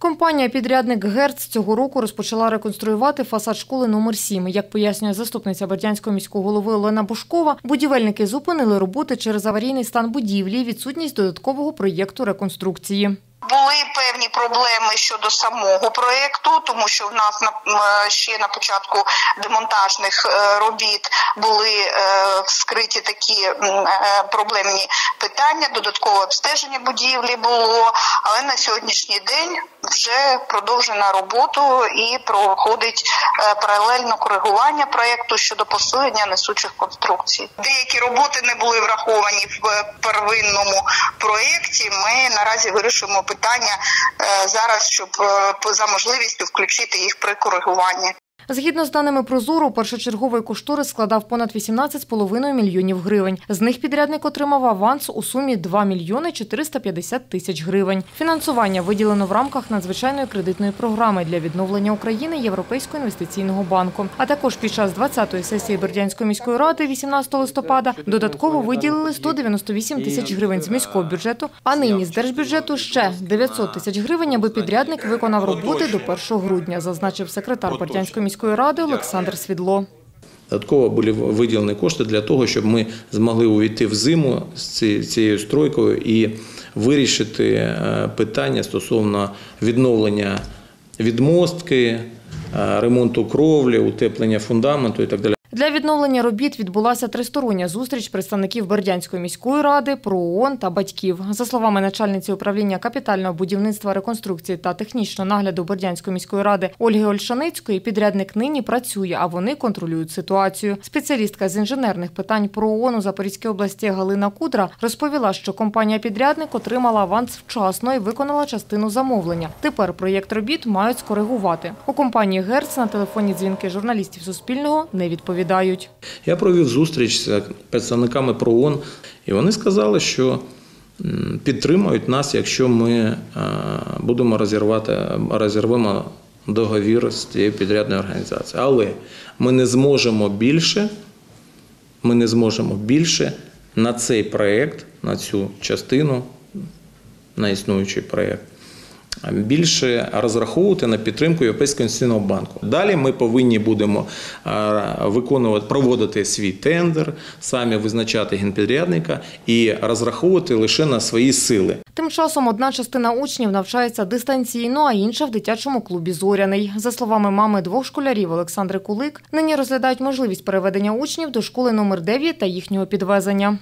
Компанія-підрядник Герц цього року розпочала реконструювати фасад школи номер 7 Як пояснює заступниця Бердянського міського голови Олена Бушкова, будівельники зупинили роботи через аварійний стан будівлі і відсутність додаткового проєкту реконструкції. Були певні проблеми щодо самого проєкту, тому що в нас на ще на початку демонтажних е, робіт були е, вскриті такі е, проблемні питання. Додаткове обстеження будівлі було, але на сьогоднішній день вже продовжена роботу і проходить е, паралельно коригування проєкту щодо посилення несучих конструкцій. Деякі роботи не були враховані в е, первинному проєкті. Ми наразі вирішуємо питання е, зараз, щоб за можливістю включити їх при коригуванні. Згідно з даними Прозору, першочерговий кошторис складав понад 18,5 мільйонів гривень. З них підрядник отримав аванс у сумі 2 мільйони 450 тисяч гривень. Фінансування виділено в рамках надзвичайної кредитної програми для відновлення України Європейського інвестиційного банку. А також під час 20-ї сесії Бердянської міської ради 18 листопада додатково виділили 198 тисяч гривень з міського бюджету, а нині з держбюджету ще 900 тисяч гривень, аби підрядник виконав роботи до 1 грудня, зазначив секретар Бердянської міської ради Олександр Свідло. Додатково були виділені кошти для того, щоб ми змогли увійти в зиму з цією стройкою і вирішити е, питання стосовно відновлення відмостки, е, ремонту кровлі, утеплення фундаменту і так далі. Для відновлення робіт відбулася тристороння зустріч представників Бердянської міської ради, ПРООН та батьків. За словами начальниці управління капітального будівництва, реконструкції та технічного нагляду Бердянської міської ради Ольги Ольшаницької, підрядник нині працює, а вони контролюють ситуацію. Спеціалістка з інженерних питань ПРООН у Запорізькій області Галина Кудра розповіла, що компанія-підрядник отримала аванс вчасно і виконала частину замовлення. Тепер проєкт робіт мають скоригувати. У компанії Герц на телефонні дзвінки журналістів Суспільного не відповідають. Я провів зустріч з представниками ПРООН, і вони сказали, що підтримують нас, якщо ми е, будемо розірвати, розірвемо договір з цією підрядною організацією. Але ми не зможемо більше, ми не зможемо більше на цей проєкт, на цю частину, на існуючий проєкт, більше розраховувати на підтримку Європейського інвестиційного банку. Далі ми повинні будемо е, виконувати, проводити свій тендер, самі визначати генпідрядника і розраховувати лише на свої сили. Тим часом одна частина учнів навчається дистанційно, а інша в дитячому клубі Зоряний. За словами мами двох школярів Олександри Кулик, нині розглядають можливість переведення учнів до школи номер 9 та їхнього підвезення.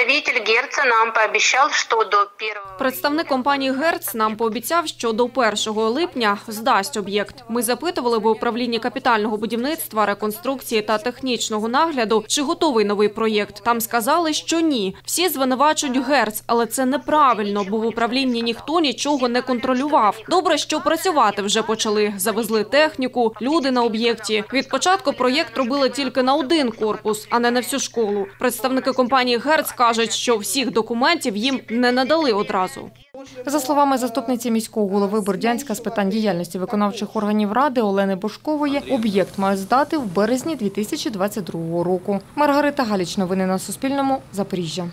Представитель Герца нам пообещал, что до 1 Представник компанії Герц нам пообіцяв, що до 1 липня здасть об'єкт. Ми запитували в управлінні капітального будівництва, реконструкції та технічного нагляду, чи готовий новий проєкт. Там сказали, що ні. Всі звинувачують Герц, але це неправильно, бо в управлінні ніхто нічого не контролював. Добре, що працювати вже почали. Завезли техніку, люди на об'єкті. Від початку проєкт робили тільки на один корпус, а не на всю школу. Представники компанії Герц кажуть, що всіх документів їм не надали одразу. За словами заступниці міського голови Бордянська з питань діяльності виконавчих органів ради Олени Бошкової, об'єкт мають здати в березні 2022 року. Маргарита Галіч. Новини на Суспільному. Запоріжжя.